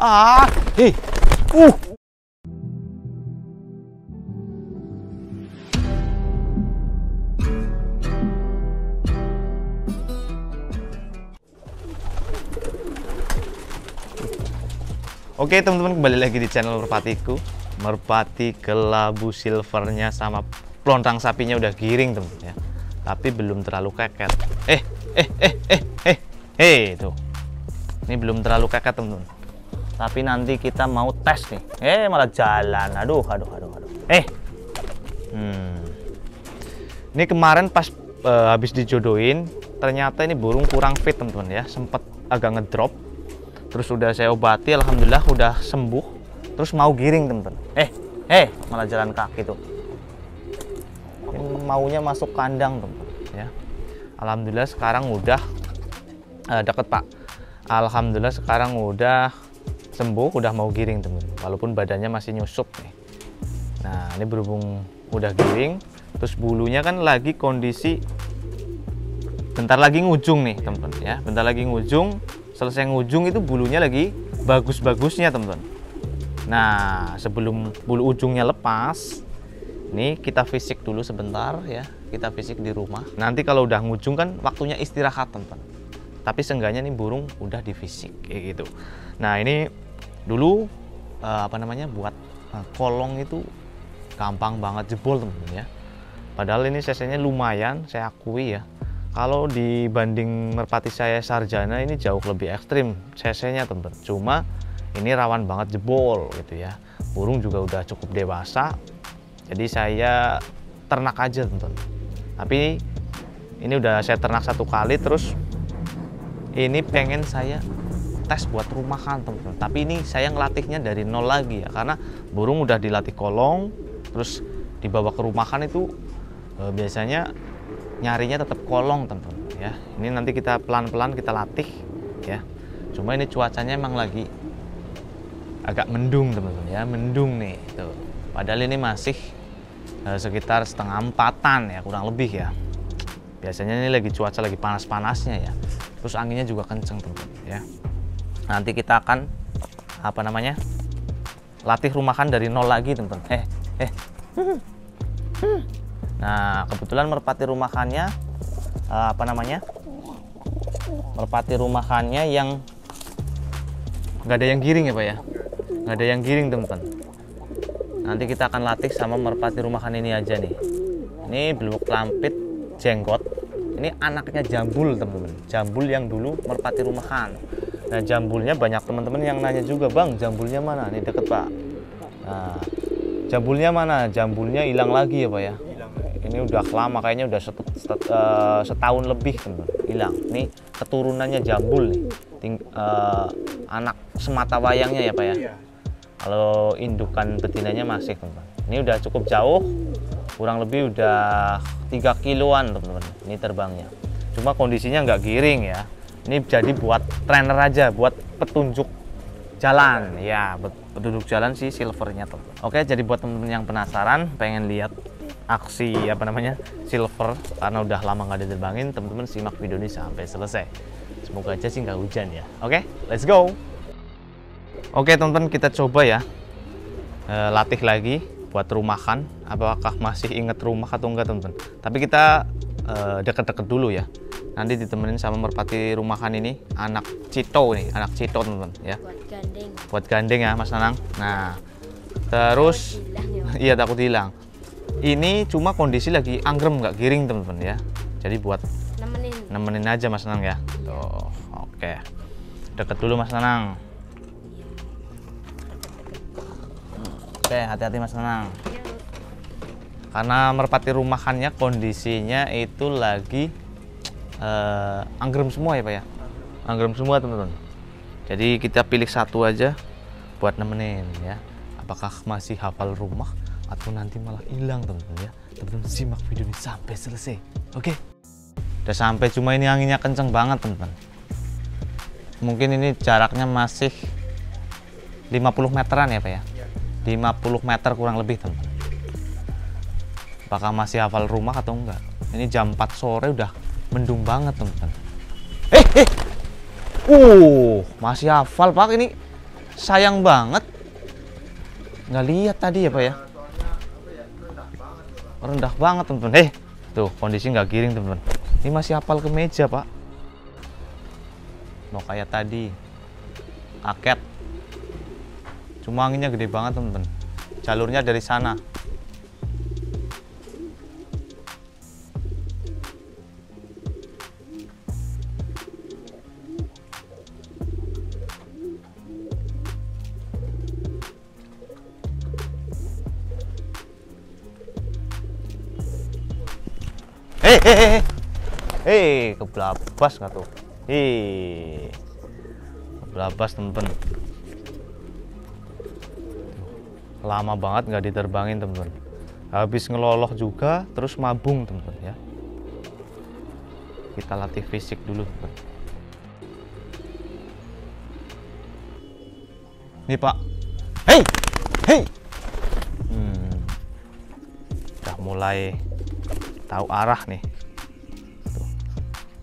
Ah, hei, uh. Oke teman-teman kembali lagi di channel Merpatiku. Merpati kelabu silvernya sama pelontang sapinya udah giring teman-teman ya. Tapi belum terlalu keket. Eh, eh, eh, eh, eh, eh, tuh. Ini belum terlalu keket teman-teman Tapi nanti kita mau tes nih. Eh malah jalan, aduh, aduh, aduh, aduh. Eh, hmm. Ini kemarin pas uh, habis dijodohin Ternyata ini burung kurang fit teman-teman ya. Sempat agak ngedrop. Terus udah saya obati alhamdulillah udah sembuh. Terus mau giring teman-teman. Eh eh malah jalan kaki tuh. Ini maunya masuk kandang teman ya. Alhamdulillah sekarang udah uh, deket pak. Alhamdulillah sekarang udah sembuh udah mau giring teman. Walaupun badannya masih nyusup nih. Nah ini berhubung udah giring terus bulunya kan lagi kondisi bentar lagi ngujung nih teman-teman ya. Bentar lagi ngujung selesai ngujung itu bulunya lagi bagus-bagusnya teman-teman nah sebelum bulu ujungnya lepas ini kita fisik dulu sebentar ya. Kita fisik di rumah. Nanti kalau udah ngujung kan waktunya istirahat teman-teman tapi seenggaknya nih burung udah di fisik kayak gitu. Nah ini dulu uh, apa namanya buat uh, kolong itu gampang banget jebol teman-teman ya. Padahal ini cc-nya lumayan saya akui ya. Kalau dibanding merpati saya sarjana ini jauh lebih ekstrim cc-nya teman cuma ini rawan banget jebol gitu ya. Burung juga udah cukup dewasa jadi saya ternak aja teman tapi ini udah saya ternak satu kali terus ini pengen saya tes buat rumahan teman-teman tapi ini saya ngelatihnya dari nol lagi ya karena burung udah dilatih kolong terus dibawa ke rumahan itu eh, biasanya nyarinya tetap kolong teman-teman ya. Ini nanti kita pelan-pelan kita latih ya. Cuma ini cuacanya emang lagi agak mendung teman-teman ya mendung nih tuh padahal ini masih eh, sekitar setengah empatan ya kurang lebih ya. Biasanya ini lagi cuaca lagi panas-panasnya ya. Terus anginnya juga kenceng teman-teman ya nanti kita akan apa namanya latih rumahan dari nol lagi teman-teman eh eh Nah, kebetulan merpati rumahannya uh, apa namanya? Merpati rumahannya yang nggak ada yang giring ya, Pak ya? Nggak ada yang giring, teman-teman. Nanti kita akan latih sama merpati rumahan ini aja nih. Ini belum lampit jenggot. Ini anaknya jambul, teman-teman. Jambul yang dulu merpati rumahan. Nah, jambulnya banyak teman-teman yang nanya juga, "Bang, jambulnya mana?" Ini deket, Pak. Nah, jambulnya mana? Jambulnya hilang lagi ya, Pak ya? ini udah lama kayaknya udah set, set, uh, setahun lebih teman hilang ini keturunannya jambul nih Ting, uh, anak semata wayangnya ya pak ya iya. kalau indukan betinanya masih teman ini udah cukup jauh kurang lebih udah tiga kiloan teman-teman ini terbangnya cuma kondisinya nggak giring ya ini jadi buat trainer aja buat petunjuk jalan. Ya petunjuk jalan si silvernya teman oke jadi buat teman-teman yang penasaran pengen lihat aksi apa namanya silver karena udah lama nggak diterbangin teman-teman simak video ini sampai selesai. Semoga aja sih nggak hujan ya. Oke let's go. Oke teman-teman kita coba ya e, latih lagi buat rumahan. Apakah masih inget rumah atau enggak teman-teman tapi kita e, deket-deket dulu ya nanti ditemenin sama merpati rumahan ini anak cito nih anak cito teman-teman ya. Buat gandeng. Buat gandeng ya mas Nanang. Nah terus ya. iya takut hilang. Ini cuma kondisi lagi anggrem nggak giring teman-teman ya. Jadi buat nemenin. nemenin aja mas Nanang ya. Tuh oke. Deket dulu mas Nanang. Oke hati-hati mas Nanang. Karena merpati rumahannya kondisinya itu lagi uh, anggrem semua ya pak ya? Anggrem semua teman-teman. Jadi kita pilih satu aja buat nemenin ya. Apakah masih hafal rumah atau nanti malah hilang teman-teman ya? Teman-teman simak video ini sampai selesai oke? Udah sampai cuma ini anginnya kenceng banget teman-teman. Mungkin ini jaraknya masih 50 meteran ya Pak ya? 50 meter kurang lebih teman-teman. Apakah masih hafal rumah atau enggak? Ini jam 4 sore udah mendung banget teman-teman eh eh uh masih hafal Pak ini sayang banget. Nggak lihat tadi ya, Pak ya? Rendah banget, teman-teman. Eh, tuh kondisi nggak giring, teman-teman. Ini masih hafal ke meja, Pak. Mau kayak tadi. Aket. Cuma anginnya gede banget, teman-teman. Jalurnya dari sana. Keblabas nggak tuh? Hei. Keblabas, temen-temen. Lama banget nggak diterbangin, temen-temen. Habis ngeloloh juga, terus mabung, temen-temen ya. Kita latih fisik dulu, temen. Nih, Pak. Hei! Hei! Hmm. Udah mulai tahu arah nih.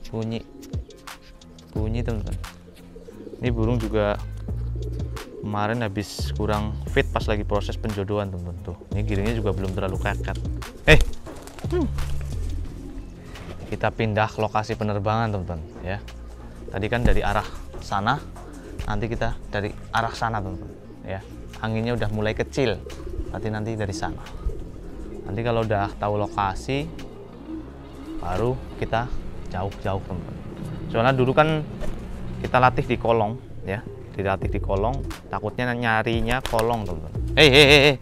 Bunyi. Bunyi teman-teman. Ini burung juga kemarin habis kurang fit pas lagi proses penjodohan teman-teman. Tuh ini giringnya juga belum terlalu keket eh! Hmm. kita pindah ke lokasi penerbangan teman-teman ya. Tadi kan dari arah sana nanti kita dari arah sana teman-teman ya. Anginnya udah mulai kecil nanti nanti dari sana. Nanti kalau udah tahu lokasi baru kita jauh-jauh teman-teman. Soalnya dulu kan kita latih di kolong ya. Dilatih di kolong takutnya nyarinya kolong teman-teman. Hei hei hei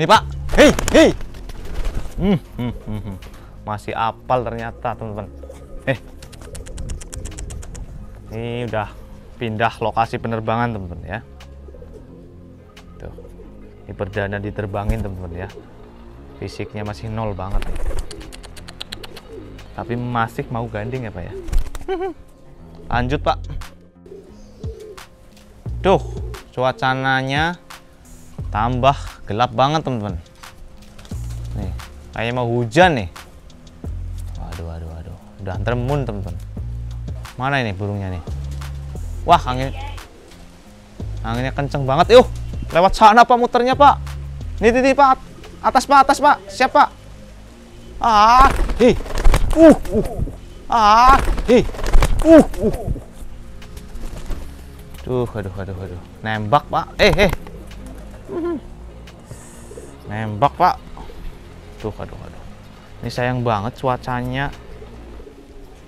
Nih pak, hei, hei, Hmm, hmm, hmm, hmm. Masih apal ternyata teman-teman. Eh, ini udah pindah lokasi penerbangan teman-teman ya. Tuh, ini perdana diterbangin teman-teman ya. Fisiknya masih nol banget nih. Tapi masih mau gandeng ya pak ya. Lanjut pak. Tuh, cuacananya tambah gelap banget teman-teman. Nih, kayaknya mau hujan nih. Udah termun teman-teman. Mana ini burungnya nih? Wah, angin anginnya kenceng banget. Yuh, lewat sana pak muternya pak. Nih, nih pak. Atas pak, atas pak. Siap pak. Ah, hi. Uh, uh. Ah, hi. Uh, uh. Duh, aduh, aduh, aduh. Nembak pak. Eh, eh. Nembak pak. Tuh, aduh, aduh. Ini sayang banget cuacanya.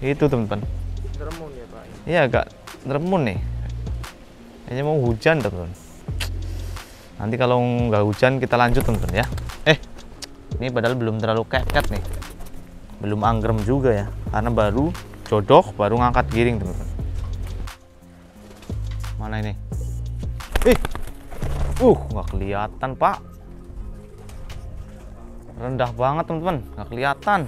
Itu teman-teman. Ya Pak. Iya agak remun nih. Kayaknya mau hujan teman-teman. Nanti kalau nggak hujan kita lanjut teman-teman ya. Eh, ini padahal belum terlalu keket nih. Belum anggrem juga ya. Karena baru jodoh, baru ngangkat giring teman-teman. Mana ini? Eh, uh nggak kelihatan pak. Rendah banget teman-teman, nggak kelihatan.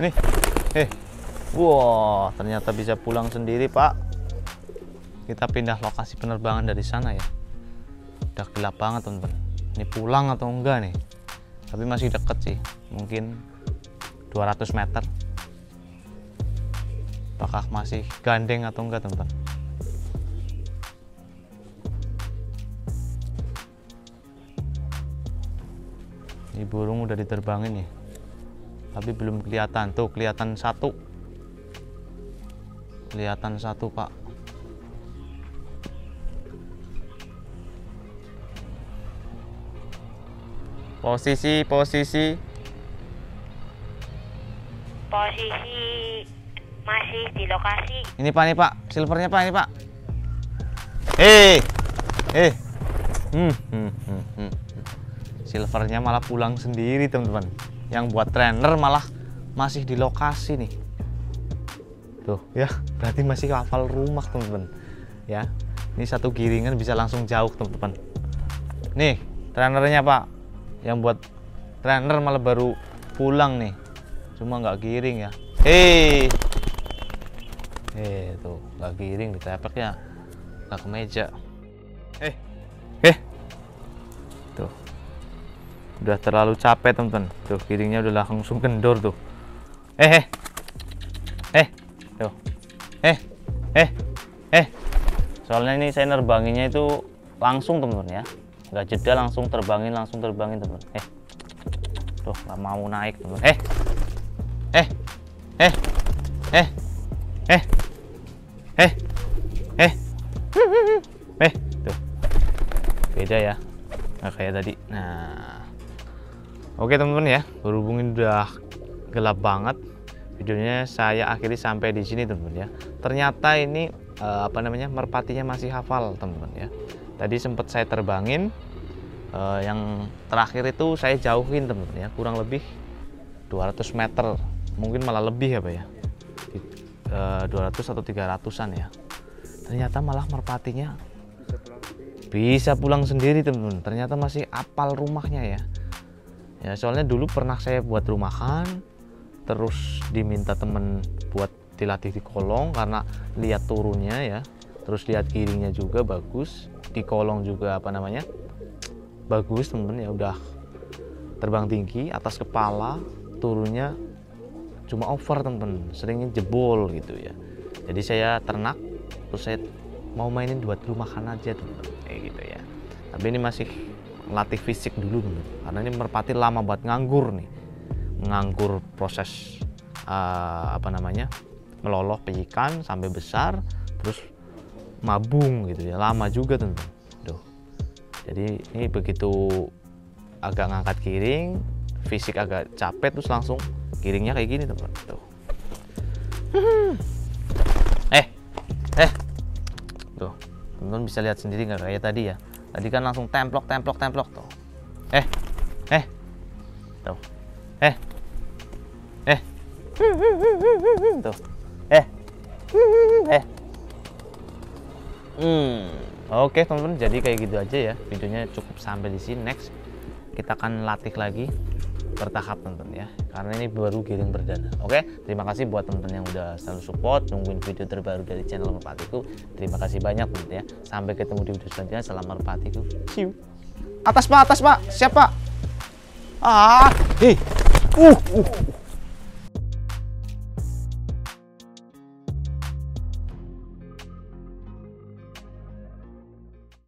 Ini, eh, wah ternyata bisa pulang sendiri pak. Kita pindah lokasi penerbangan dari sana ya. Udah gelap banget teman-teman. Ini pulang atau enggak nih? Tapi masih deket sih, mungkin 200 meter. Apakah masih gandeng atau enggak teman-teman? Ini burung udah diterbangin ya tapi belum kelihatan. Tuh kelihatan satu. Kelihatan satu pak. Posisi posisi. Posisi masih di lokasi. ini pak ini pak. Silvernya pak ini pak. Eh eh. Hmm, hmm, hmm, hmm. silvernya malah pulang sendiri teman-teman yang buat trainer malah masih di lokasi nih. Tuh ya. berarti masih hafal rumah teman-teman. Ya ini satu giringan bisa langsung jauh teman-teman. Nih trainernya pak. Yang buat trainer malah baru pulang nih. Cuma nggak giring ya. Hei. Eh tuh nggak giring ditepeknya nggak ke meja. Eh eh udah terlalu capek teman-teman. Tuh giringnya udah langsung kendor tuh. Eh eh. Eh. Tuh eh. Eh. Eh. Soalnya ini saya nerbanginnya itu langsung teman-teman ya. Nggak jeda langsung terbangin langsung terbangin teman eh. Tuh nggak mau naik teman eh. Eh. Eh. Eh. Eh. Eh. Eh. Eh. Tuh. Beda ya. Nggak kayak tadi. Nah oke teman-teman ya. Berhubungin udah gelap banget. Videonya saya akhiri sampai di sini teman-teman ya. Ternyata ini eh, apa namanya merpatinya masih hafal teman-teman ya. Tadi sempat saya terbangin eh, yang terakhir itu saya jauhin teman-teman ya. Kurang lebih 200 meter. Mungkin malah lebih ya Pak ya Di- eh, 200 atau 300an ya. Ternyata malah merpatinya bisa pulang sendiri teman-teman. Ternyata masih apal rumahnya ya ya soalnya dulu pernah saya buat rumahan terus diminta temen buat dilatih di kolong karena lihat turunnya ya. Terus lihat kirinya juga bagus di kolong juga apa namanya bagus temen ya udah terbang tinggi atas kepala turunnya cuma over temen seringnya jebol gitu ya. Jadi saya ternak terus saya mau mainin buat rumahan aja temen kayak gitu ya. Tapi ini masih latih fisik dulu temen karena ini merpati lama buat nganggur nih. Nganggur proses eh, apa namanya meloloh ikan sampai besar terus mabung gitu ya. Lama juga teman Duh. jadi ini begitu agak ngangkat kiring fisik agak capek terus langsung kiringnya kayak gini teman tuh. Eh eh. Tuh. Teman bisa lihat sendiri nggak kayak tadi ya tadi kan langsung templok templok templok tuh. Eh eh. Tuh. Eh. Eh. Tuh. Eh. Eh. Hmm oke teman-teman. Jadi kayak gitu aja ya. Videonya cukup sampai di sini. Next kita akan latih lagi bertahap teman-teman ya. Karena ini baru giring perdana. Oke terima kasih buat teman-teman yang udah selalu support nungguin video terbaru dari channel Merpatiku. Terima kasih banyak teman-teman ya. Sampai ketemu di video selanjutnya. Salam Merpatiku. See you. Atas pak atas pak. Siapa ah eh. Uh, uh.